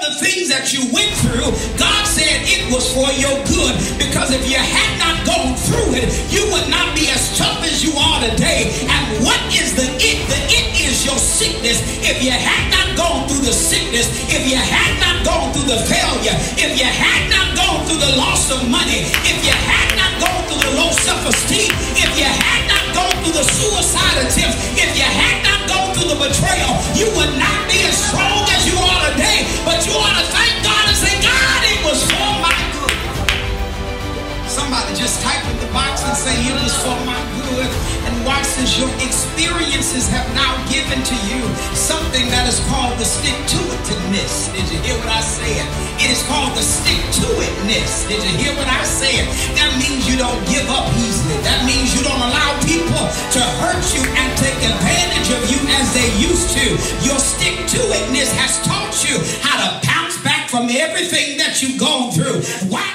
the things that you went through, God said it was for your good. Because if you had not gone through it, you would not be as tough as you are today. And what is the it? The it is your sickness. If you had not gone through the sickness, if you had not gone through the failure, if you had not gone through the loss of money, if you had not gone through the low self-esteem, if you had not gone through the suicide attempts, if you had not gone through the betrayal, you would not you ought to thank God and say, God, it was for my good. Somebody just type in the box and say, it was for my good. And watch this, your experiences have now given to you something that is called the stick to itiveness. Did you hear what I said? It is called the stick to itness. Did you hear what I said? That means you don't give up easily. That means you don't allow people to hurt you and take advantage of you as they used to. Your stick to itness has taught you how to bounce back from everything that you've gone through. Why?